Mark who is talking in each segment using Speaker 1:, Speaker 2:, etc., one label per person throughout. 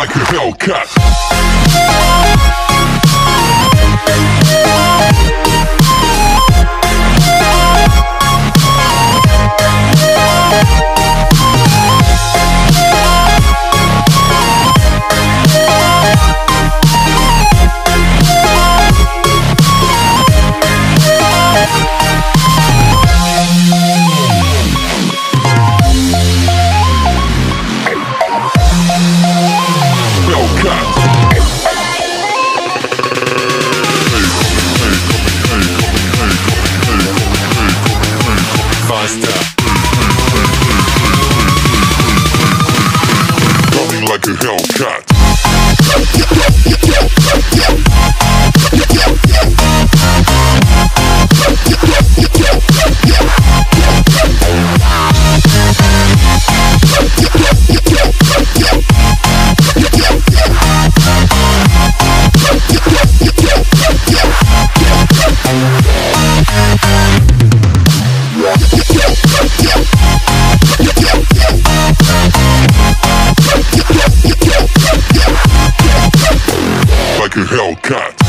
Speaker 1: like a Hellcat. A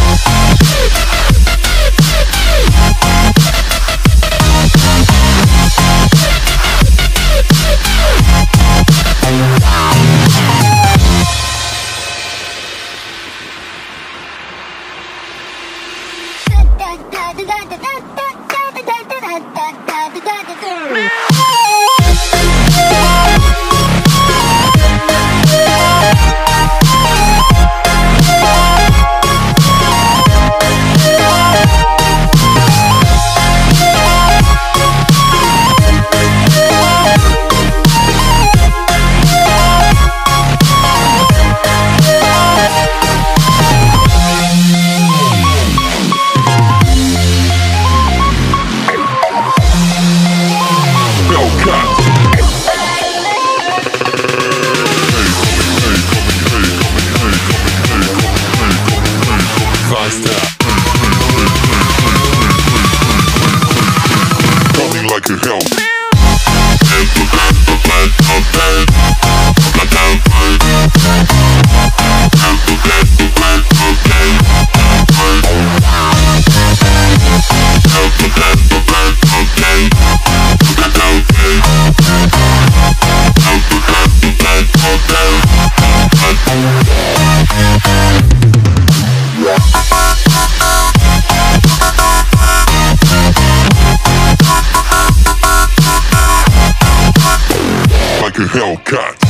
Speaker 1: Hellcat.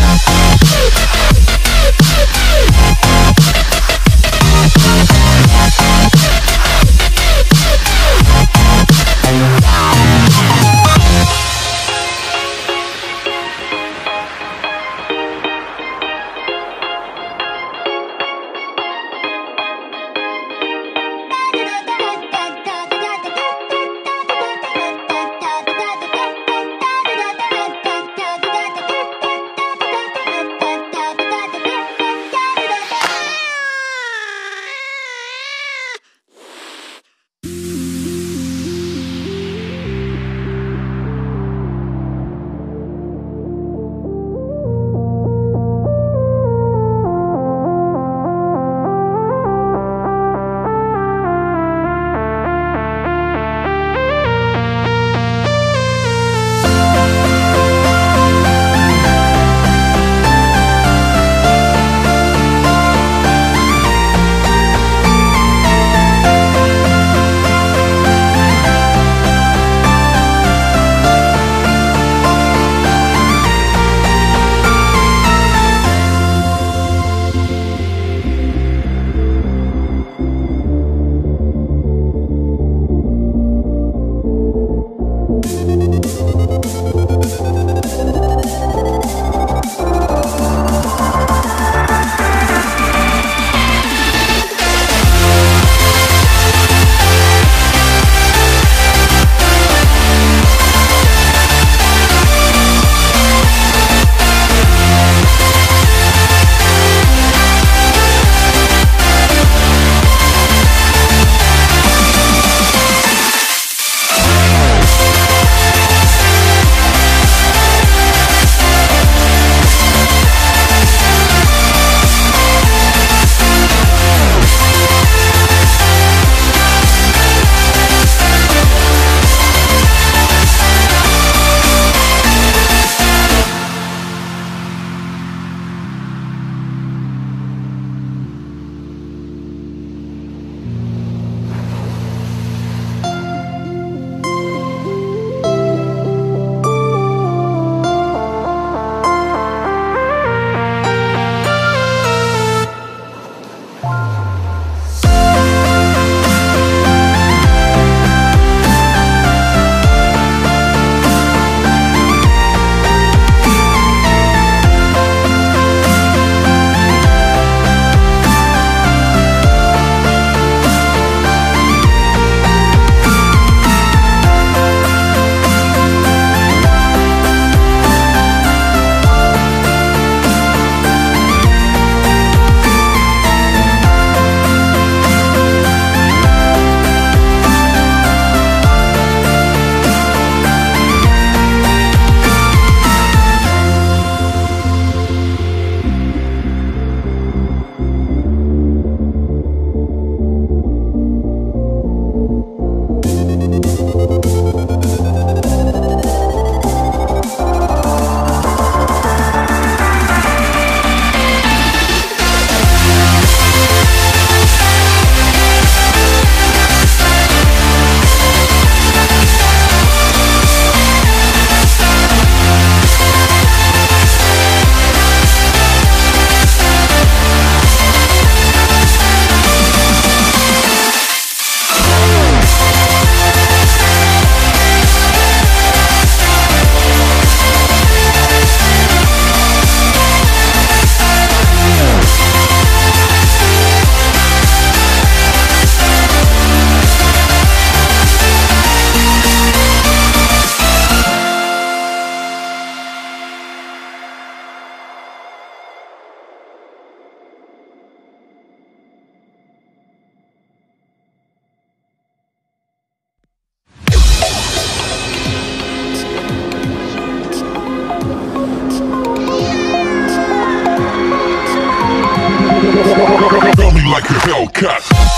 Speaker 1: Cut.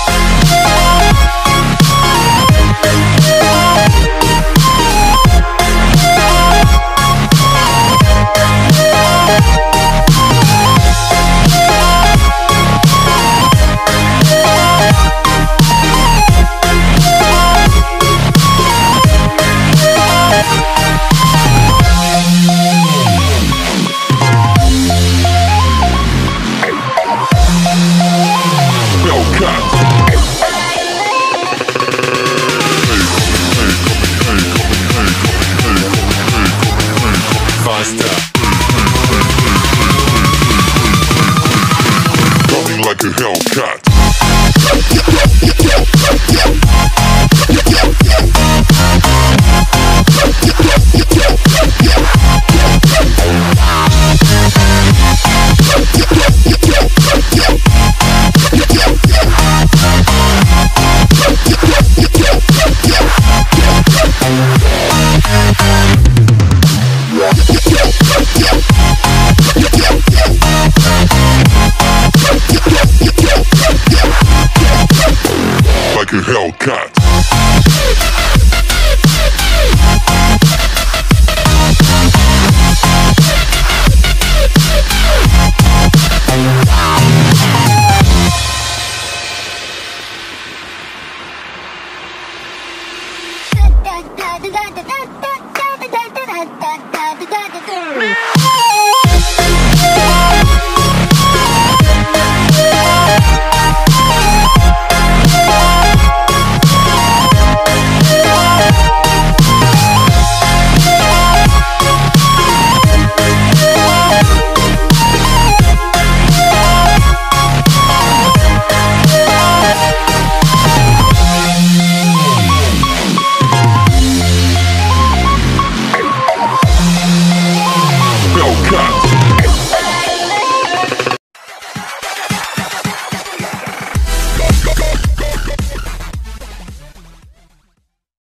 Speaker 1: Like a Hellcat.